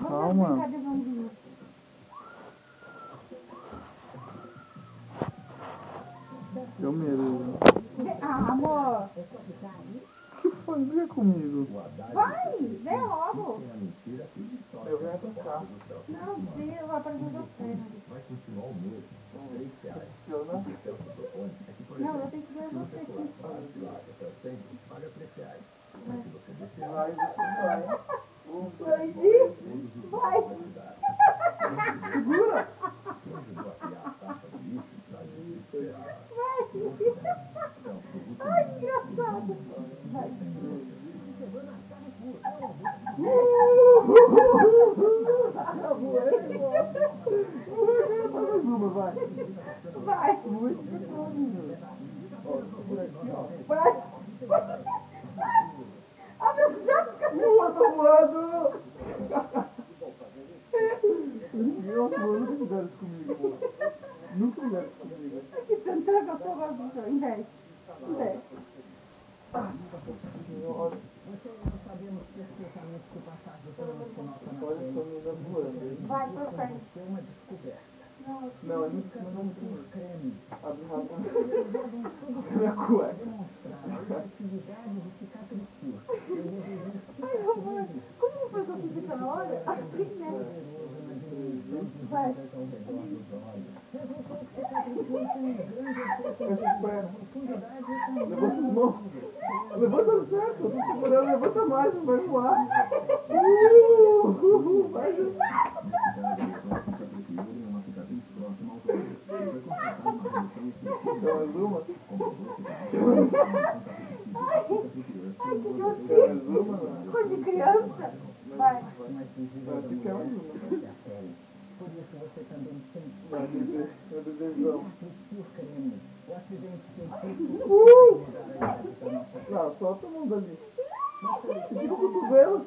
Calma. Medo. Vem. Ah, amor. O que foi? Comigo. Vai. Vem logo. Eu venho atacar. Não, Deus, vai aparecer do perna. Funciona. Não, eu tenho que ver você aqui. Vai, você vai. Um, Dois e... Vai. Segura! Vai. Ai, que engraçado. Vai. Faz mais uma, vai. Vai. Muito. Ó, por aqui, ó. Cara. Pula, tô voando! Fizeram isso comigo, amor. Nunca fizeram isso comigo. Que tanta que eu tô gostando. Investe. Investe. Nossa senhora. Olha essa menina. Vai, por frente. Não, Não, é muito cima, não muito creme. Abre rápido. Minha cueca. Ai, amor. Como foi que eu fiz na hora? Assim, né? Vai. Levanta as mãos. Levanta certo. Eu. Levanta mais, vai voar. Uh, vai. Ai, que não? Cor de criança. Vai. Vai, você quer mais uma? Vai, bebê. Meu bebezão. Uh! Não, solta a mão dali. Tira o cotovelo.